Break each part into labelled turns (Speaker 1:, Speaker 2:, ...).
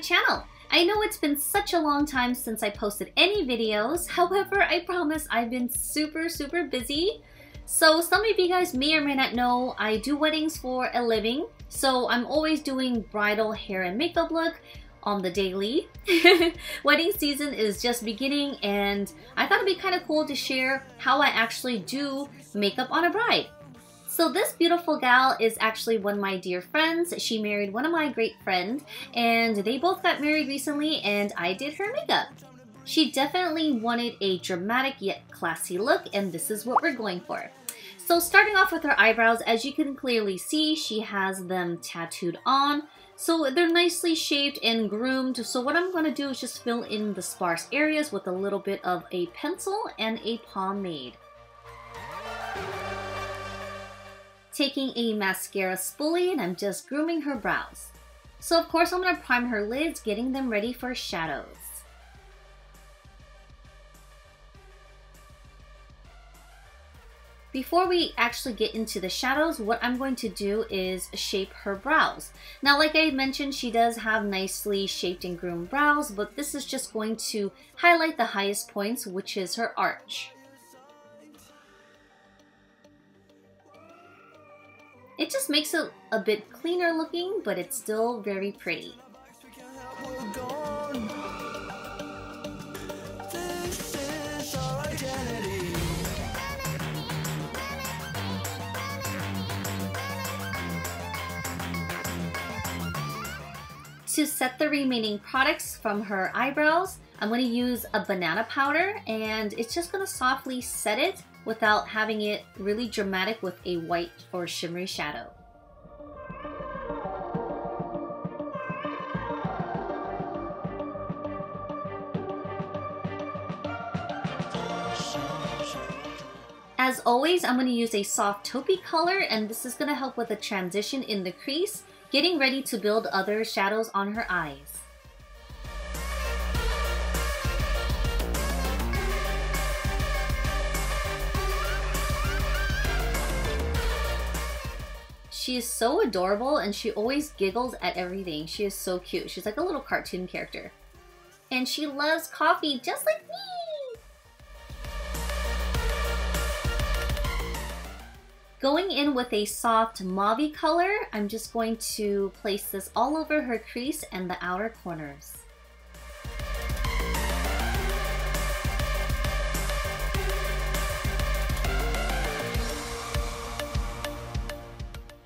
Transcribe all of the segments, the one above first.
Speaker 1: channel. I know it's been such a long time since I posted any videos, however, I promise I've been super, super busy. So some of you guys may or may not know I do weddings for a living, so I'm always doing bridal hair and makeup look on the daily. Wedding season is just beginning and I thought it'd be kind of cool to share how I actually do makeup on a bride. So this beautiful gal is actually one of my dear friends. She married one of my great friends and they both got married recently and I did her makeup. She definitely wanted a dramatic yet classy look and this is what we're going for. So starting off with her eyebrows, as you can clearly see, she has them tattooed on. So they're nicely shaped and groomed. So what I'm going to do is just fill in the sparse areas with a little bit of a pencil and a pomade. Taking a mascara spoolie and I'm just grooming her brows. So of course I'm going to prime her lids, getting them ready for shadows. Before we actually get into the shadows, what I'm going to do is shape her brows. Now, like I mentioned, she does have nicely shaped and groomed brows, but this is just going to highlight the highest points, which is her arch. It just makes it a bit cleaner looking, but it's still very pretty. To set the remaining products from her eyebrows, I'm going to use a banana powder and it's just going to softly set it without having it really dramatic with a white or shimmery shadow. As always, I'm going to use a soft taupey color and this is going to help with the transition in the crease, getting ready to build other shadows on her eyes. She is so adorable and she always giggles at everything. She is so cute. She's like a little cartoon character. And she loves coffee just like me! Going in with a soft mauve color, I'm just going to place this all over her crease and the outer corners.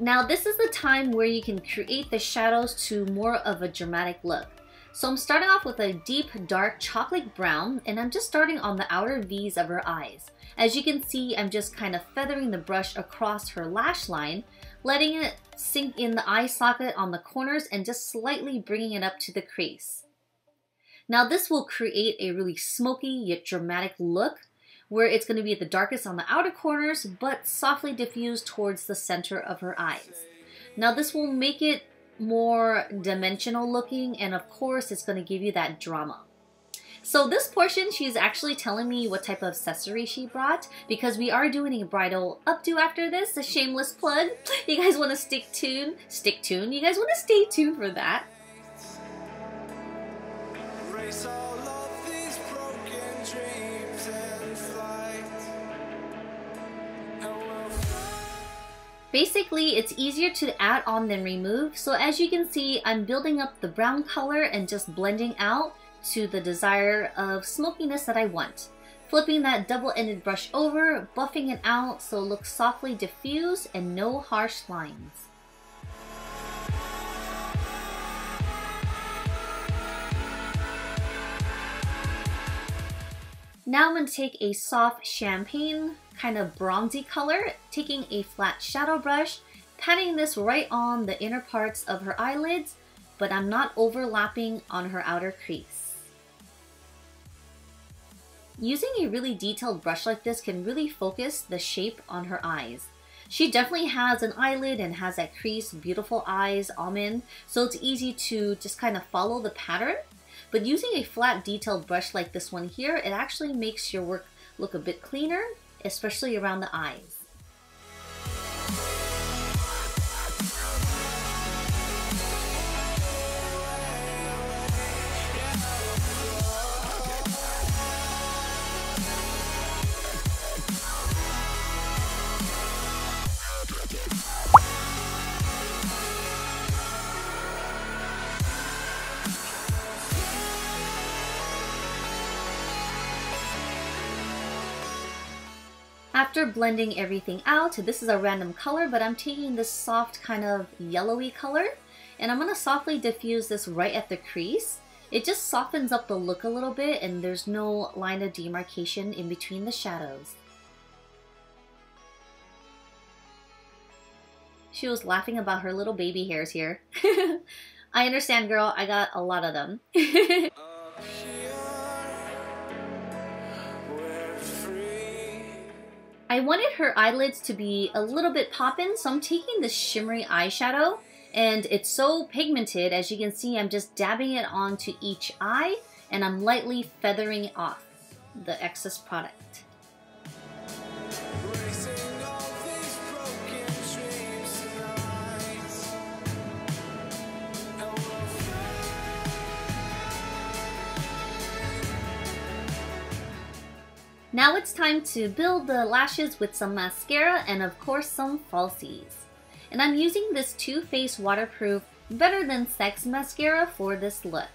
Speaker 1: Now this is the time where you can create the shadows to more of a dramatic look. So I'm starting off with a deep dark chocolate brown and I'm just starting on the outer V's of her eyes. As you can see, I'm just kind of feathering the brush across her lash line, letting it sink in the eye socket on the corners and just slightly bringing it up to the crease. Now this will create a really smoky yet dramatic look where it's going to be the darkest on the outer corners, but softly diffused towards the center of her eyes. Now this will make it more dimensional looking, and of course it's going to give you that drama. So this portion, she's actually telling me what type of accessory she brought because we are doing a bridal updo after this, a shameless plug. You guys want to stick tuned? Stick tuned? You guys want to stay tuned for that? Basically, it's easier to add on than remove. So as you can see, I'm building up the brown color and just blending out to the desire of smokiness that I want. Flipping that double-ended brush over, buffing it out so it looks softly diffused and no harsh lines. Now I'm going to take a soft champagne kind of bronzy color, taking a flat shadow brush, patting this right on the inner parts of her eyelids, but I'm not overlapping on her outer crease. Using a really detailed brush like this can really focus the shape on her eyes. She definitely has an eyelid and has that crease, beautiful eyes, almond, so it's easy to just kind of follow the pattern. But using a flat detailed brush like this one here, it actually makes your work look a bit cleaner especially around the eyes. After blending everything out, this is a random color, but I'm taking this soft kind of yellowy color, and I'm going to softly diffuse this right at the crease. It just softens up the look a little bit, and there's no line of demarcation in between the shadows. She was laughing about her little baby hairs here. I understand, girl. I got a lot of them. I wanted her eyelids to be a little bit poppin', so I'm taking this shimmery eyeshadow and it's so pigmented, as you can see, I'm just dabbing it onto each eye and I'm lightly feathering off the excess product. Now it's time to build the lashes with some mascara and of course some falsies. And I'm using this Too Faced Waterproof Better Than Sex mascara for this look.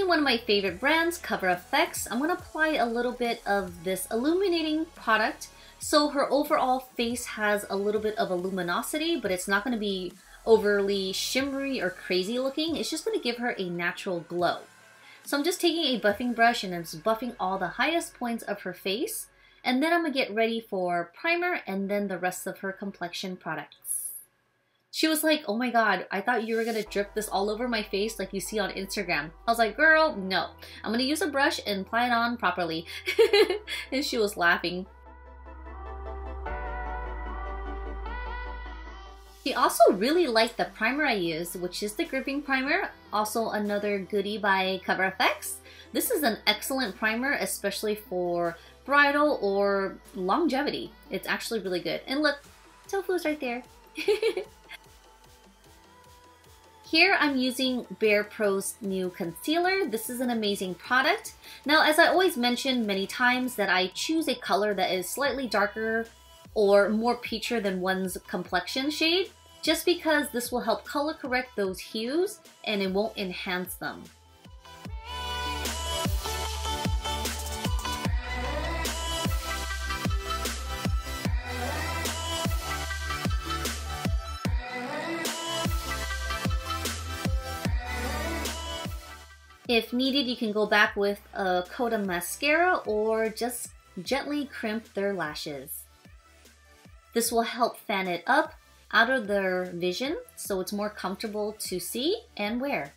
Speaker 1: Using one of my favorite brands, Cover FX, I'm going to apply a little bit of this illuminating product so her overall face has a little bit of a luminosity, but it's not going to be overly shimmery or crazy looking. It's just going to give her a natural glow. So I'm just taking a buffing brush and I'm just buffing all the highest points of her face. And then I'm going to get ready for primer and then the rest of her complexion products. She was like, oh my god, I thought you were gonna drip this all over my face like you see on Instagram. I was like, girl, no. I'm gonna use a brush and apply it on properly. and she was laughing. She also really liked the primer I used, which is the gripping primer, also another goodie by Cover FX. This is an excellent primer, especially for bridal or longevity. It's actually really good. And look, tofu's right there. Here I'm using Bare Pro's new concealer. This is an amazing product. Now, as I always mention many times that I choose a color that is slightly darker or more peacher than one's complexion shade, just because this will help color correct those hues and it won't enhance them. If needed, you can go back with a coat of mascara or just gently crimp their lashes. This will help fan it up out of their vision so it's more comfortable to see and wear.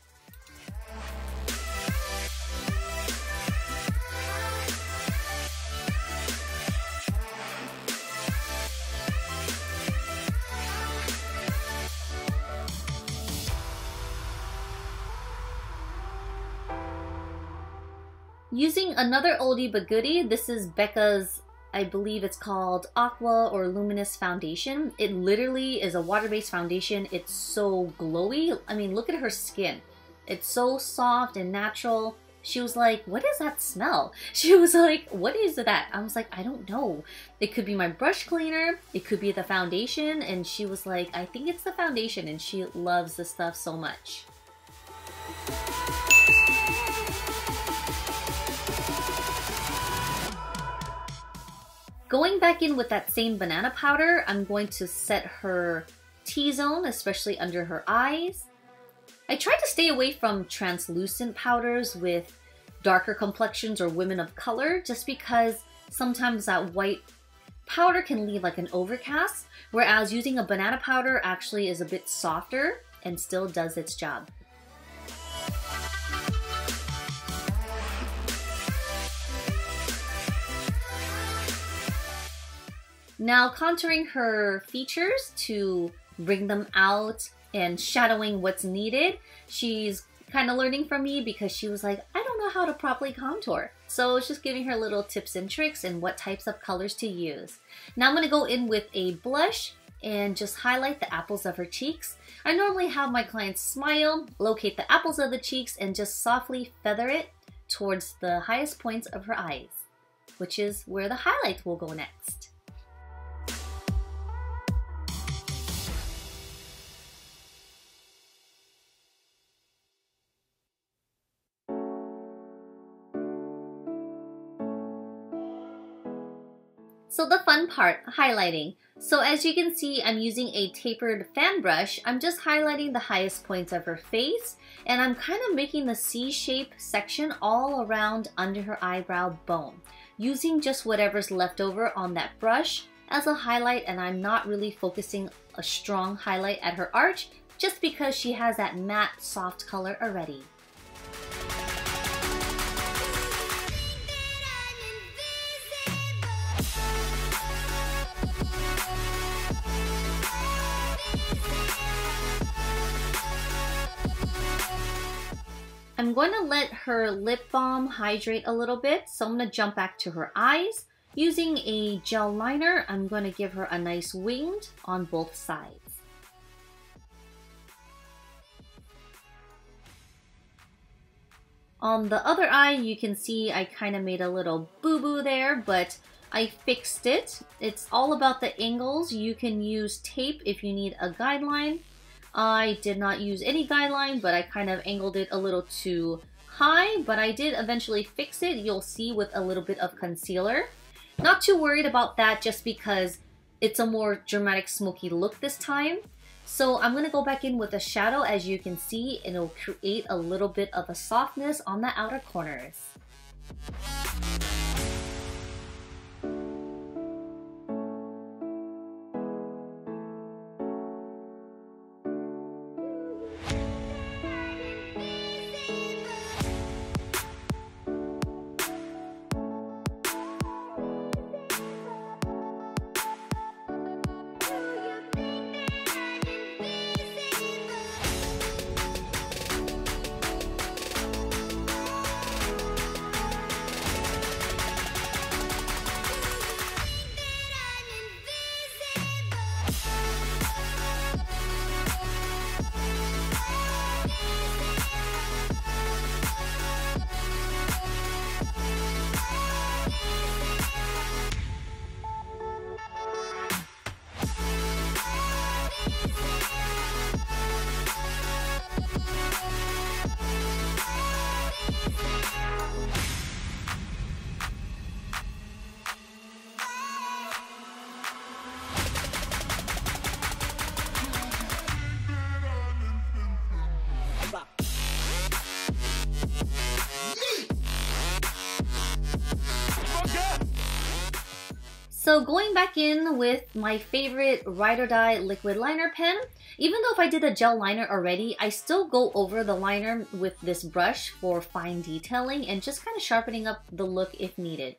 Speaker 1: Using another oldie but goodie, this is Becca's, I believe it's called Aqua or Luminous Foundation. It literally is a water-based foundation. It's so glowy. I mean, look at her skin. It's so soft and natural. She was like, what is that smell? She was like, what is that? I was like, I don't know. It could be my brush cleaner. It could be the foundation. And she was like, I think it's the foundation. And she loves the stuff so much. Going back in with that same banana powder, I'm going to set her T-zone, especially under her eyes. I try to stay away from translucent powders with darker complexions or women of color just because sometimes that white powder can leave like an overcast, whereas using a banana powder actually is a bit softer and still does its job. Now contouring her features to bring them out and shadowing what's needed. She's kind of learning from me because she was like, I don't know how to properly contour. So it's just giving her little tips and tricks and what types of colors to use. Now I'm going to go in with a blush and just highlight the apples of her cheeks. I normally have my clients smile, locate the apples of the cheeks, and just softly feather it towards the highest points of her eyes, which is where the highlight will go next. Part, highlighting. So as you can see, I'm using a tapered fan brush. I'm just highlighting the highest points of her face and I'm kind of making the C-shape section all around under her eyebrow bone using just whatever's left over on that brush as a highlight and I'm not really focusing a strong highlight at her arch just because she has that matte soft color already. I'm going to let her lip balm hydrate a little bit. So I'm going to jump back to her eyes. Using a gel liner, I'm going to give her a nice winged on both sides. On the other eye, you can see I kind of made a little boo-boo there, but I fixed it. It's all about the angles. You can use tape if you need a guideline. I did not use any guideline, but I kind of angled it a little too high, but I did eventually fix it. You'll see with a little bit of concealer. Not too worried about that just because it's a more dramatic smoky look this time. So I'm going to go back in with a shadow as you can see and it'll create a little bit of a softness on the outer corners. So going back in with my favorite Ride or Die liquid liner pen, even though if I did a gel liner already, I still go over the liner with this brush for fine detailing and just kind of sharpening up the look if needed.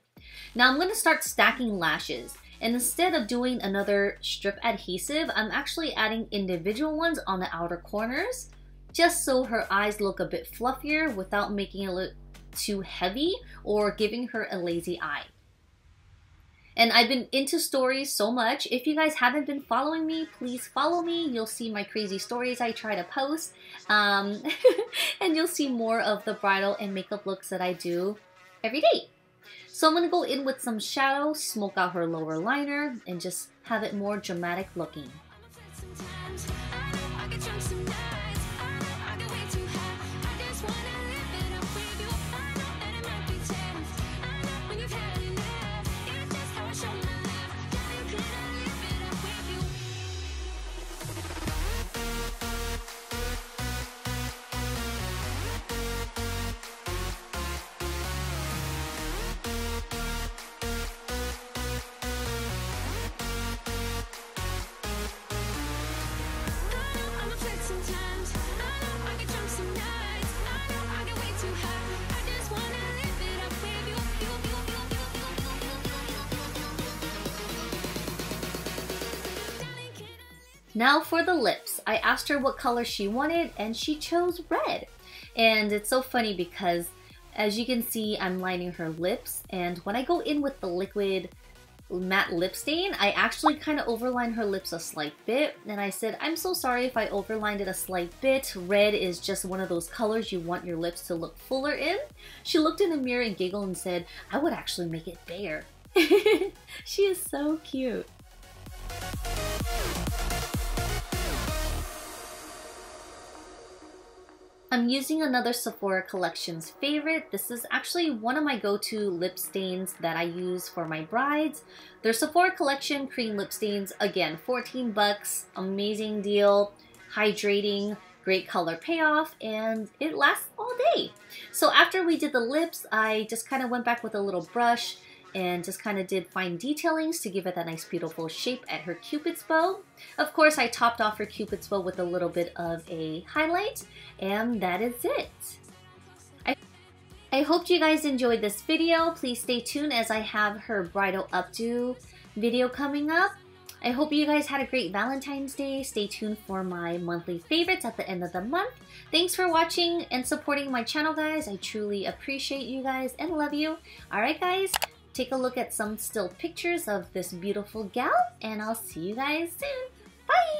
Speaker 1: Now I'm going to start stacking lashes. And instead of doing another strip adhesive, I'm actually adding individual ones on the outer corners, just so her eyes look a bit fluffier without making it look too heavy or giving her a lazy eye. And I've been into stories so much. If you guys haven't been following me, please follow me. You'll see my crazy stories I try to post. Um, and you'll see more of the bridal and makeup looks that I do every day. So I'm going to go in with some shadow, smoke out her lower liner, and just have it more dramatic looking. Now for the lips. I asked her what color she wanted and she chose red. And it's so funny because as you can see, I'm lining her lips and when I go in with the liquid matte lip stain, I actually kind of overline her lips a slight bit. And I said, I'm so sorry if I overlined it a slight bit. Red is just one of those colors you want your lips to look fuller in. She looked in the mirror and giggled and said, I would actually make it bigger. she is so cute. I'm using another Sephora Collections favorite. This is actually one of my go-to lip stains that I use for my brides. Their Sephora Collection cream lip stains, again, 14 bucks, amazing deal, hydrating, great color payoff, and it lasts all day. So after we did the lips, I just kind of went back with a little brush and just kind of did fine detailings to give it that nice beautiful shape at her cupid's bow. Of course, I topped off her cupid's bow with a little bit of a highlight, and that is it. I, I hope you guys enjoyed this video. Please stay tuned as I have her bridal updo video coming up. I hope you guys had a great Valentine's Day. Stay tuned for my monthly favorites at the end of the month. Thanks for watching and supporting my channel, guys. I truly appreciate you guys and love you. Alright, guys take a look at some still pictures of this beautiful gal, and I'll see you guys soon. Bye!